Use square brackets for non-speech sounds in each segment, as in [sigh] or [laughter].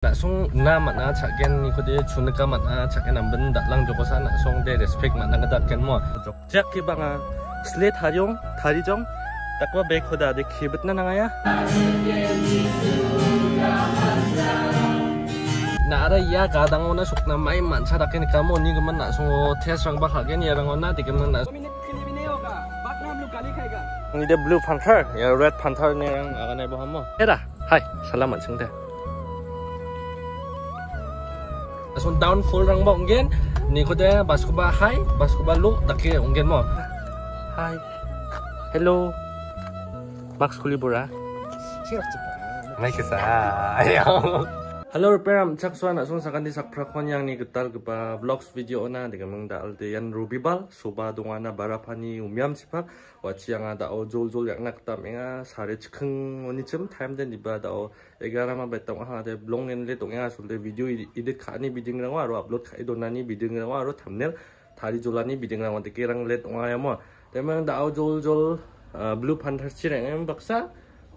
nak sung na makna cakian ikuti cunika makna cakian amben dak lang joko sana sung de respect makna ngedak ken mo jak ki banga slit harjong tharijong takwa bek khoda de khibet na nangaya na ara ya ga dang ona sukna mai man cha dakken ka mo ni gman na sung o thes rang ba khagen ya rang ona de gman na ni de blue panther ya red panther ne rang aga nai bo ham mo era hai salam an sung de So down full rang mo ungen ni ko dyan bas ko ba hi bas ko ba lo dakie ungen mo hi hello max kulibura sirat sa ayaw [laughs] Hello peram chak suan a s u n sakan di sak prakon yang ni g e t a l k e b a vlogs video ona dengan meng da alde yan rubibal soba dongana barapani u m i a m sipak wachi yang ada o jol jol yang nak tam enga sare chikeng oni chem time den diba da o egara ma betam ha de blong en le dong enga sul de video ide k a n i biding rang wa ro upload k a i donani biding rang wa ro thumbnail t a r i jolani biding rang wa de kerang le dong ya mo de meng da o jol jol blue panther chireng em baksa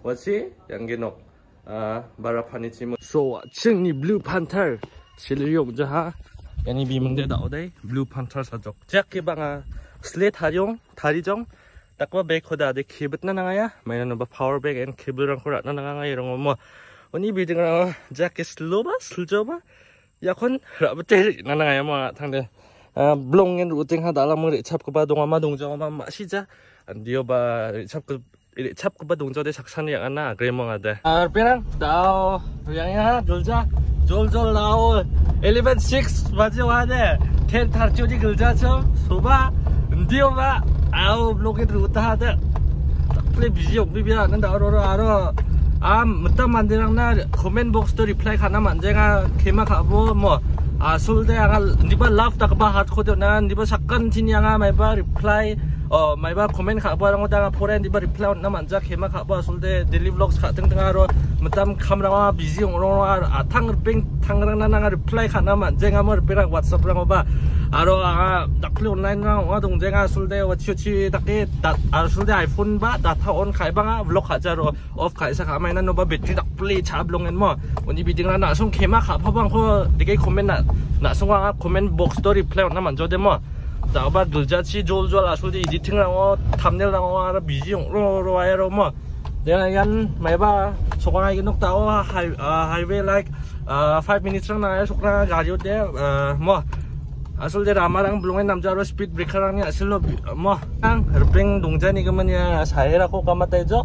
wachi yang genok 啊，马拉潘尼吉姆，说我正你 Blue Panther，谁来用着哈？让你比蒙得到的 Blue Panther 사적这个吧啊，슬레타용다리정 딱과 백호다 내 키붓 나나가야 매는 뭐 파워백 앤 키붓랑 코라 나나가야 이런 거뭐 언니 비등랑 자켓 슬로바 슬조바 약혼 라부테 나나가야 뭐 당대 아 블롱 앤 루팅 하다 알아머 잡고 봐 동아마 동정아마 마시자 안 디어바 잡고 chap ke badung jode saksan yang ana gre mong ada arpiran tao yang ya dulja jol jol lao 11 6 baje wade ten tar chodi gulja cho suba ndio ba au bloket ruta ada play busy ok bibia nan da ro ro aro am mutta mandirang na comment box to reply khana manjenga khema khabo mo asul de anga niba love tak ba hat khode na niba sakkan tin yanga mai ba reply 어 마이바 코멘 카바랑 오다가 포렌디 바 리플라 온 나만 자 케마 카바 솔데 딜리 블록스 카 등등하로 무담 카메라와 비지 오롱아 아탕르 뱅 탕랑 나나가 리플라이 카 나만 제가 뭐 리플라 왓츠업 랑 오바 아로 아 나클리 온라인 랑 오가 동제가 솔데 워치치 딱히 다 솔데 아이폰 바 다타 온 카이방아 블록 하자로 오프 카이사 카마이나 노바 배터리 딱 플레이 잡롱엔 뭐 언니 비딩 나나 송 케마 카 파방 코 되게 코멘 나나 송아 코멘 복스 도 리플라이 온 나만 저데 뭐那把自家去做做了，兄弟，你听了我他们那话，那脾气红了，了哎了么？另外人买吧，说话一弄到啊，还啊还未来啊，five minutes 上来，说话加油的，呃么？啊，兄弟，咱们让不容易，咱们叫做 speed breaker 呢，是了么？让和平农家那个么呢，才来了，我干嘛带着？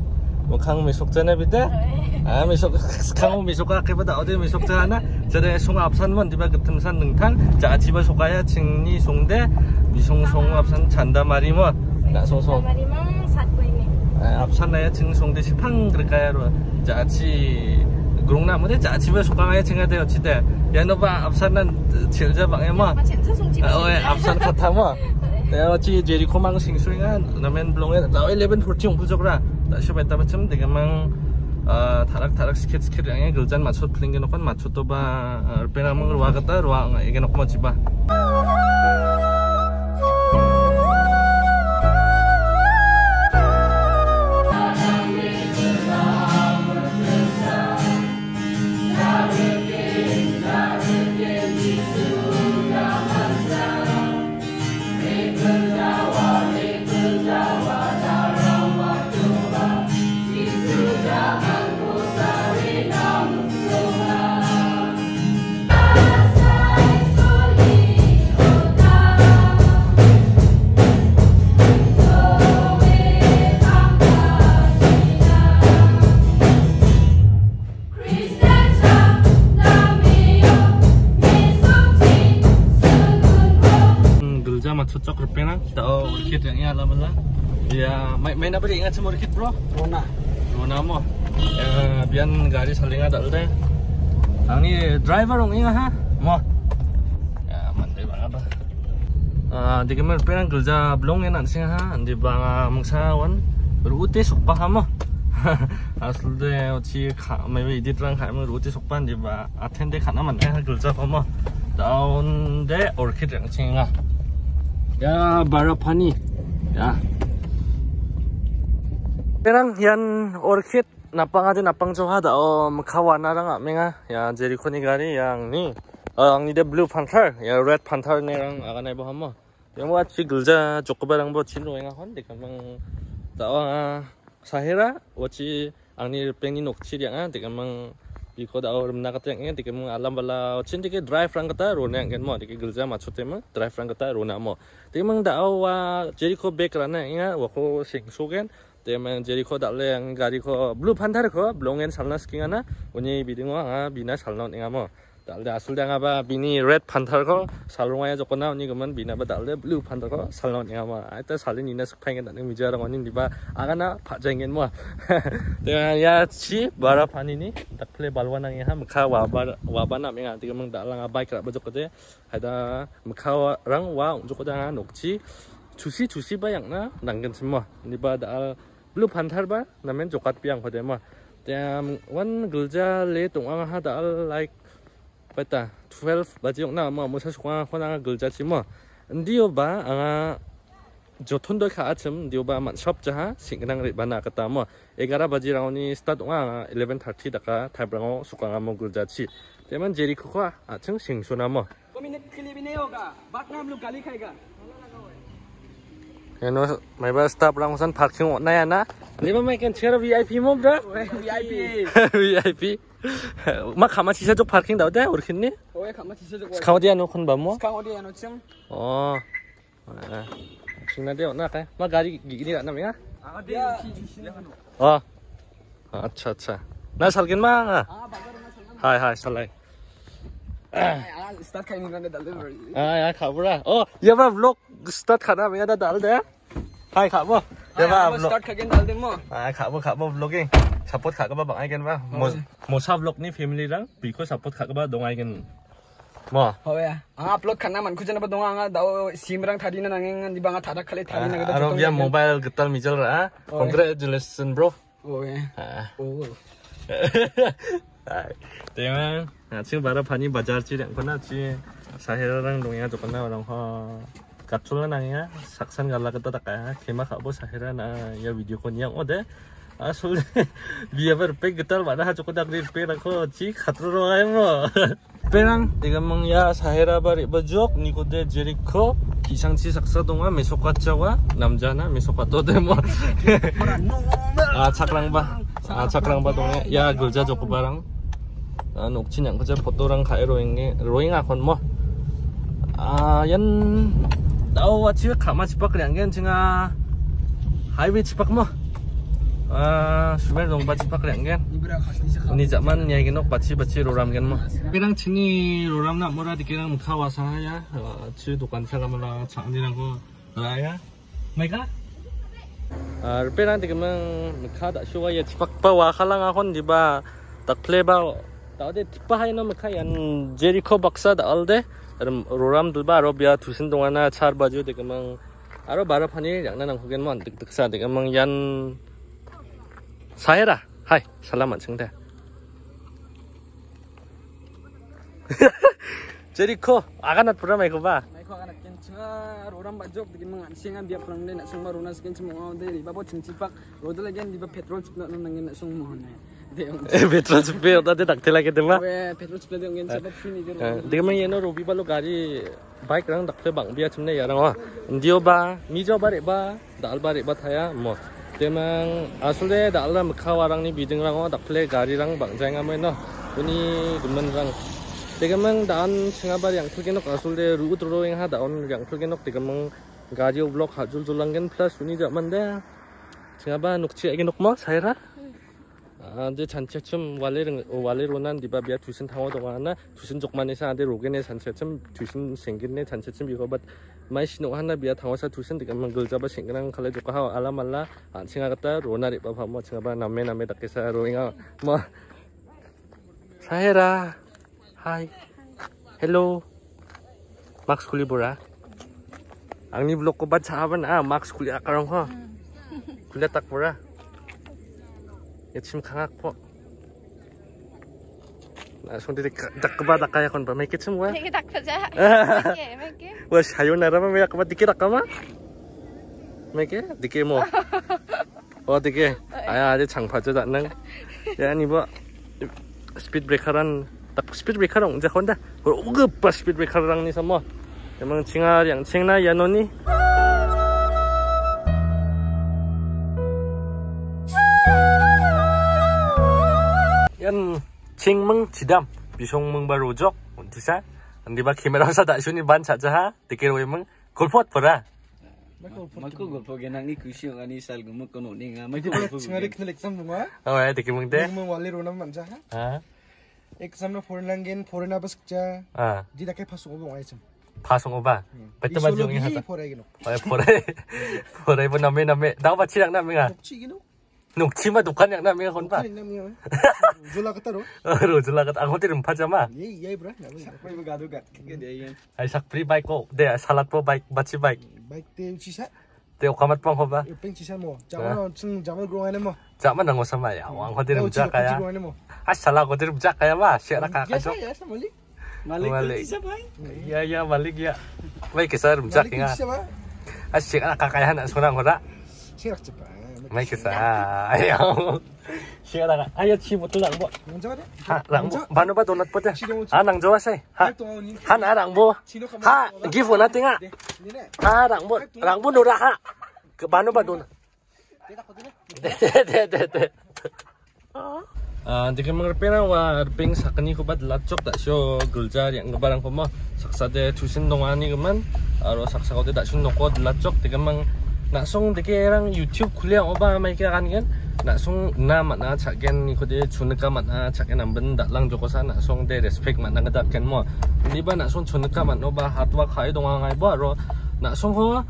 mukhang may sukta na bida. Ah, may sukta. Kang may sukta ka ba? Ode may sukta na. Jadi sung absan mon, di ba? Gutom san nengtang. Jadi 집에 속아야 증니 송대 미송 송 absan 잔다 말이 뭐. 나 송송. 앞산 나야 증 송대 시팡 그럴까요? 자치 그롱나 무대 자치면 속강하게 챙겨대요 치대 야너바 앞산은 질자 방에 뭐 앞산 같아 뭐 내가 어찌 제리코망 싱수행한 그러면 블롱에 나와 11 14 부족라 따셔 a 다면 되게만 a 다 a 다락 시켓 시 a 양에 글잔 맞춰 풀린 게놓 a 맞춰 또봐 얼빼나 먹으러 와 a 다 루앙 이게 놓고 맞지 뭐 봐. cocok r p e n a tao r c h i d yang iya lama lah ya main main apa dia ingat sama orchid bro Rona Rona mo ya biar gari saling ada deh a ini driver ong ingat ha mo ya mantep banget ah di kamar rupena kerja belum enak sih ha di bang mangsawan berutih supah mo 아슬데 어찌 매우 이디랑 가면 로지 속반 디바 아텐데 가나만 내가 글자 범어 다운데 올키랑 칭아 Ya, barapani. Ya. Perang yan orchid napang aja napang johada om kawan ada nggak menga ya jadi kuni gari yang ni yang ni the blue panther ya red panther ni yang akan ibu hama yang buat si gelja cukup barang buat cino yang akan di kamang tawa sahira wajib ang ni pengi nokcil yang ada di kamang iko da aur na kata ngen tike mung alam bala chin tike drive rang kata ro na ngen mo tike gulza ma chote ma drive rang kata ro na mo tike mung da aur wa jeri ko bek ra na nga wa ko sing so gen kan. te mang jeri ko da le ang gari ko blue panther ko blong ngen salna skinga na uni bidingo nga ah, bina salna ngen mo dalde asul danga ba bini red panther ko salonga ya jokona oni gaman bina ba dalde blue panther ko salong ninga ma aita salin ina sukpang ngi mijara ngoni diba agana phajengen mo de ya chi bara pani ni dakle balwana ngi ha mkha wa ba wa ba na menga tiga mang dalanga bike ra ba jokode haida mkha rang wa jokoda nokchi 주시 주시 바양나 난근 심마 니바다 블루 판타르바 나면 조갓 비양 거데마 땀원 글자 레 동앙 하다 라이크 peta 12 bajok na ma musa s u w a khona gulja c i m o ndio ba anga j o t o n do k a a c i m ndio ba man shop cha singnang re bana kata mo 11 baji rauni start wa 11:30 daka thabrang s u w a mo gulja c i teman jeri khwa aching singsuna mo m i n e k i l i b i n e yoga bat nam lu gali k a i g a Ano, may ba stop l a n s a n parking na yan a Di ba may kan share VIP mo bro? VIP! VIP! 막 가만 히 지세쪽 파킹 나오대 우리 형님. 어, 가만 히 지세쪽. 스카 어디야 너? 큰 밤모? 스카 어디야 너 지금? 어. 중난데요 나가. 막 가지 기기니 안 나면? 아들 지시는 거. 아. 아차 아차. 나 살긴 마. 아 맞아 나 살긴. 하이 하이 살라이. 아, 아, 아, 아, 가보라. 어, 여봐 블로그 스타트 하나 왜나 달대? 하이 가보. 여봐 블로그. 스타트 하긴 달대 뭐. 아, 가보 가보 블로깅. ซัพพอร์ตขาก็มาบอกไอ้กันว่าโมโมชอบลกนี่ฟิมลีแล้วปีค่อยซัพพอร์ตขาก็มาดงไอ้กันมั้วเฮ้ยอ่ะอ่ะปลดขันน้ำมันคุณจะนับดงอ่ะดาวซีมรังทารีนันนั่งเองดีบังอ่ะทาร์ดคลีทารีนันก็ต้องอารมณ์ยามโมบายกึ่งตันมิจฉาละคอนเกรสจูเลสันบรูโอ้ยโอ้เดี๋ยวนะชื่อบาร์ปานีบาจาร์จีเด็กคนน่าจีสาเหตุเรื่องตรงนี้จบไปแล้วเราพอกัดชุนแล้วนะเนี่ยสักสั้นกันแล้วก็ตัดกันเข้ามาขับบุสาเหตุนะยาวิดีโอคนยังโอ้เด้อ 아술 미야베 르페 기타를 많아 하조고 당리 페라코 지 카트로 와이모 페랑 내가 멍야 사헤라바리 버족 뭐, 니코데 제리코 기상치 삭사동아 메소카차와 남자나 메소카토데모 뭐. [laughs] 아 착랑바 아 착랑바 동에 야 글자 조코 바랑 아 녹친 양코제 포토랑 가이로잉에 로잉아 뭐. 건모 아연 나와 지금 가마 집 밖을 양견 증아 하이웨이 집밖 뭐. 수배를 너무 받지 빠끄랭겐 언니 자만 이야기는 받지 받지 로람겐 뭐 그냥 친히 로람나 뭐라 듣기랑 가와서 하야 지도 관찰하면 나 장디랑 거 라야 마이가 아, 르페란 지금은 카다 쇼와야 티박바와 칼랑아 혼디바 딱플레바 다데 티파하이노 메카얀 제리코 박사다 알데 그럼 로람들바 로비아 두신 동안에 차르바주 지금은 아로 바로 판이 양나랑 고겐 뭐안 득득사 지금은 얀 양... 사해라 하이 살라만 청대 Jericho, akan nat r a m a u b a Mai k akan e n c h a o n g bajok i m a s i n g a p p e r a l a sung baru nas k n s e m a e di b i n g i p a a lagi di petrol c i k n i n nak sung o n Eh e t r l i p e o t m a Eh e t r o l c i e n g e i k f i n mang e n o o b i balo g i k e rang tak te b n g biar c i m e yarang wa. d o ba, m e ba, l ba e b t h a temang asule da ala makawarang ni biding rang da ple gari rang bang jang amai no buni gumen rang tegamang dan singabar yang thulgen nok asule ru utro eng ha da on yang thulgen nok tegamang gari blok ha jul julangen plus buni da man da singabar nokchi egen nok ma saira 안데 잔체쯤 원래는 원래로는 디바비아 두신 당어 동안나 두신 족만에서 안데 로겐의 잔체쯤 두신 생긴네 잔체쯤 이거밭 마이신호 하나 비아 당어사 두신 디가 망글자바 생긴한 칼레 조카 하와 알라말라 안 아, 칭하겠다 로나리 바바 뭐 칭하바 남매 남매 닥게사 로잉아 뭐 사헤라 하이 헬로 막스 쿨리보라 앙니 블록고 바 자바나 아, 막스 쿨리 아까랑 허 굴레 딱 보라 Ya kaya sayo kangak Nah, kaba bamai wa. kaja. Hahaha. Wah, nara ma cim di kecim Hingi sung mei kama. Mei dek dek dek kon dek akaba dikira ke dikira po. mo. Oh, يتشم خ ا Ayah, ada cang p a ب o دقايق ما ك ي ت i م واه هي د ق ب e واش ح a و ا ن راه e ا يقبض ديك رقمه ماكي o n ك ي مو 어 되게 아야 아직 장파 e 나는 야니 뭐 스피드 브레이커랑 딱스피 a 브레이커랑 이제 혼자 오급 바 a n g c i n 커랑 a 서뭐 야망 n 아양 a 나 야노니 kan ching meng c i d a m bisong meng barujok unti sa andi ba kamera sa da s u n i ban cha h a tikir we meng kulpot para Maku golpo genang ni kusyo ani sal gumu kono ni nga maku golpo ngari knel exam dunga oh ya tikir meng te meng wali rona man c a ha exam na foreign langen foreign abas cha di da kai pasu obo ngai chum 파송오바 베트마 중에 하다 포레기노 포레 포레 보나메 나메 나와 치랑 나메가 치기노 No, kima dukan yang nama yang kon pa? Dukan nama yang. Jula kata ro. Oh, ro jula kata. Aku tidak empat jam ah. Yeah, yeah, bro. Sakpri bagadu kat. Kita dia yang. Aisyak free bike kok. Dia salat po bike, baci bike. Bike teh cisa. Teh kamat pang kok pa? Pink cisa mo. Jaman orang sing jaman grow ane mo. Jaman nang usah maya. Wang aku tidak bujak kaya. Aisyak salah aku tidak bujak kaya ba. Siapa kaya kaya? Ya, ya, sama lih. Malik tu cisa bai. Ya, ya, malik ya. Baik, kisah rumjak ingat. Malik tu cisa ba. Aisyak anak kakayahan, anak sekolah, anak sekolah. Cirak cepat. 没去噻，哎呀，谢那个，哎呀，欺负都让我，让我，把那把都拿不得，啊，让我噻，哈，哈拿让我，哈，欺负那顶啊，哈让我，让我都让哈，可把那把都拿，对对对对，啊，这个么个变了哇，变啥个尼可把拉脚的，小狗仔的，我把那个么，啥子出生动啊尼个么，啊，罗啥啥个的，出生动过拉脚的个么。nak song deke erang YouTube kuliah oba mai kira kan kan nak song na mat na cak gen ni kode chun ka mat na cak gen amben dak lang joko sa nak song de respect mat na ngadak gen mo ni ba nak song chun ka mat oba hatwa khai dong ngai ba ro nak song ho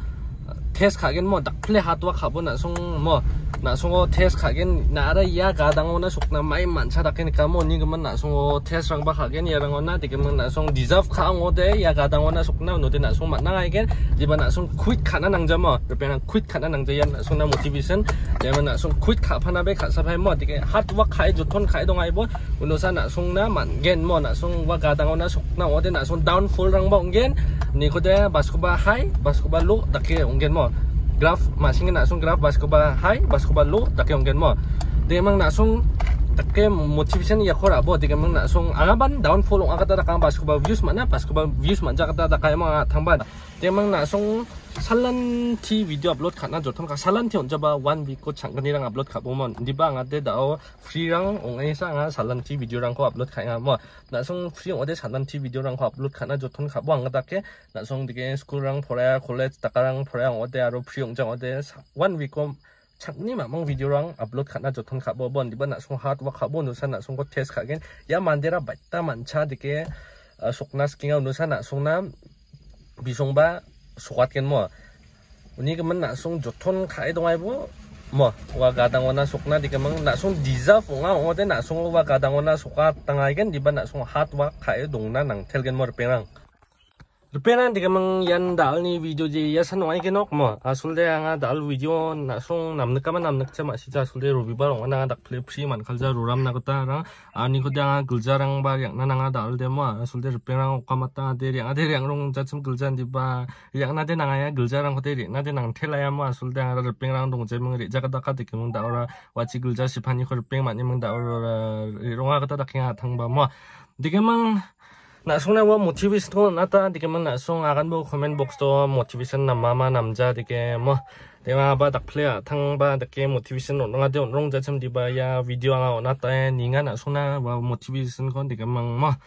test kha gen mo dak ple hatwa kha bo nak song mo 나송어 테스 가겐 나라 야 가당오나 속나 마이 만차 다케니 까모니 그만 나송어 테스 랑바 가겐 야랑오나 디게만 나송 디자브 카옹오데 야 가당오나 속나 노데 나송 만나가이겐 리바 나송 쿠잇 카나 낭자마 옆에나 쿠잇 카나 낭자 야 나송나 모티베이션 야만 나송 쿠잇 카파나베 카사파이 모 디게 핫와 카이 조톤 카이 동아이보 운노사 나송나 만겐 모 나송 와 가당오나 속나 오데 나송 다운폴 랑바 옹겐 니코데 바스코바 하이 바스코바 로 다케 옹겐 모 graph, maksudnya nak sung graph basketball high, basketball low, tak kira mungkin mah. Dia memang nak sung takem motivation ya khora bo tikem na song angaban down follow angkat ada kang basku ba views mana basku ba views man jakat ada kai ma thangban temang na song salan ti video upload khana jothon ka salan ti onja ba one week ko changani rang upload kha bomon diba angate dao free rang ongai sa nga salan ti video rang ko upload khai nga mo na song free ode salan ti video rang ko upload khana jothon kha bo angata ke na song dike school rang phoraya college takarang phoraya ode aro free ongjang ode one week ko ชักนี่มันมองวิดีโอรังอัปโหลดขนาดจดทนขับบอบอนดิบันนะส่งฮาร์ดว่าขับบอนดูสันนะส่งก็เทสขับกันยามันเดรับบัตตามันชาดิเกะสกนัสกิงเอาดูสันนะส่งน้ำบีส่งบ้าสวัดกันมั่ววันนี้ก็มันนะส่งจดทนขายตรงไหนบ่มั่วว่ากาดังวันนะส่กนะดิเกันมันนะส่งดีซ่าฟงเอาว่าแต่นะส่งว่ากาดังวันนะสุงัดตั้งไงกันดิบันนะส่งฮาร์ดว่าขายตรงนั้นนังเทลกันมั่วเป็นรัง Rupena di k e m a n g yan dal ni video je ya san wani kenok mo asul de anga dal video na sung nam n e k a m a nam n e k c a m a si cha sul de rubi bar anga dak p l e psi man kalja ruram na kota ra n g ani ko de anga gulja rang ba y a n g na nga a n dal de mo asul de rupena n g kama ta de ri anga de ri a n g rong j a chum gulja n di ba y a n g na de na n g a ya gulja rang ko de ri na de nang t e l a ya mo asul de anga rupeng rang dong je m e n g ri ja ka t a ka t e k e m a n g da ora wa chi gulja si p a n i ko rupeng man i mong da ora ri ronga ka ta dak ya thang ba mo d i k e m a n g nak sungai wah motivasi tu nata dikem nak sung akan buat komen box tu motivasi nama mana namja dikem wah dengan apa tak player tang apa dikem motivasi tu orang tu orang jadi dibayar video awak nata ni ngan nak sungai wah motivasi tu dikem mang wah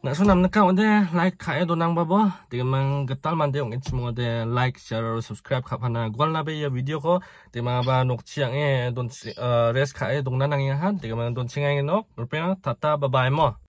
nak sungai nak kau deh like kaya tu nang bawa dikem mang getal mandi orang cuma deh like share subscribe kapana gua nak bayar video ko dikem apa nuk siang eh don res kaya tu nang yang han dikem mang don cingai nuk berpihak tata bye bye mo